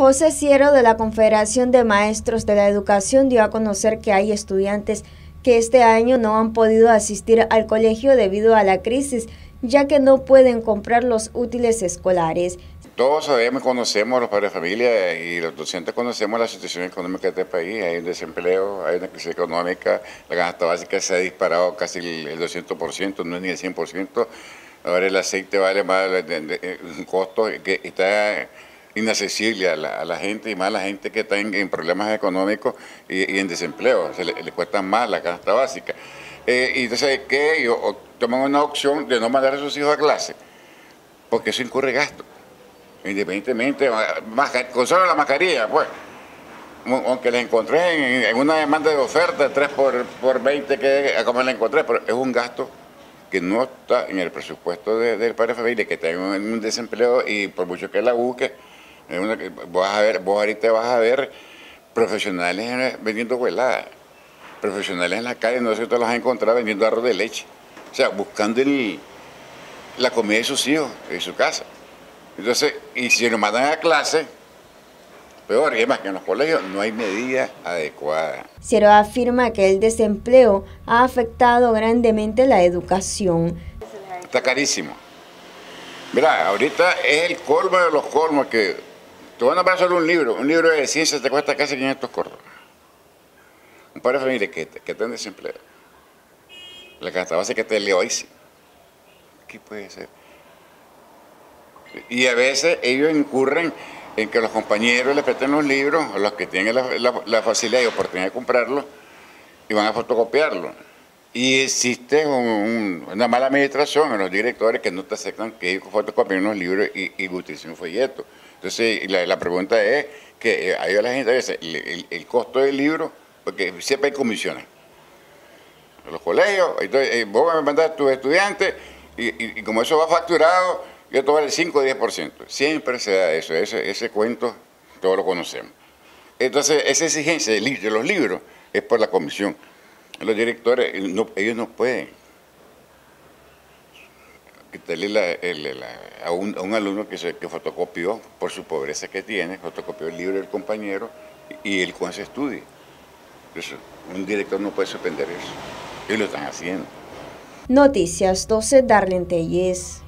José Ciero de la Confederación de Maestros de la Educación dio a conocer que hay estudiantes que este año no han podido asistir al colegio debido a la crisis, ya que no pueden comprar los útiles escolares. Todos sabemos, conocemos los padres de familia y los docentes conocemos la situación económica de este país. Hay un desempleo, hay una crisis económica, la canasta básica se ha disparado casi el 200%, no es ni el 100%. Ahora el aceite vale más un costo que está inaccesible a la, gente y más a la gente que está en, problemas económicos y, en desempleo. Se le, cuesta más la canasta básica. Eh, y entonces, ¿qué? Yo, toman una opción de no mandar a sus hijos a clase, porque eso incurre gasto. Independientemente, con solo la mascarilla, pues. Aunque la encontré en, una demanda de oferta, 3 por, por 20, que como la encontré, pero es un gasto que no está en el presupuesto del padre de familia, que tenga un desempleo y por mucho que la busque, vos, a ver, vos ahorita vas a ver profesionales vendiendo hueladas, profesionales en la calle, no sé si te los has encontrado vendiendo arroz de leche, o sea, buscando la comida de sus hijos, de su casa. Entonces, y si nos mandan a clase, peor, y más que en los colegios no hay medida adecuada. Ciro afirma que el desempleo ha afectado grandemente la educación. Está carísimo. Mira, ahorita es el colmo de los colmos que te van a pasar un libro, un libro de ciencias te cuesta casi 500 cortos. Un padre de familia que, que está en desempleo. La canasta que te leo ahí. ¿Qué puede ser? Y a veces ellos incurren en que los compañeros les presten los libros, a los que tienen la, facilidad y oportunidad de comprarlos, y van a fotocopiarlo. Y existe una mala administración en los directores que no te aceptan que ellos fotocopien unos libros y, y utilicen un folleto. Entonces, la, pregunta es que hay eh, a la gente a el, costo del libro, porque siempre hay comisiones. Los colegios, entonces, eh, vos me mandas a tus estudiantes y, como eso va facturado, yo te vale 5 o 10%. Siempre se da eso, ese, ese cuento todos lo conocemos. Entonces, esa exigencia de, los libros es por la comisión. Los directores, ellos no pueden quitarle a, un, alumno que, se, que fotocopió por su pobreza que tiene, fotocopió el libro del compañero y, él con ese estudio. Entonces, un director no puede suspender eso. Y lo están haciendo. Noticias 12, Darlene Telles.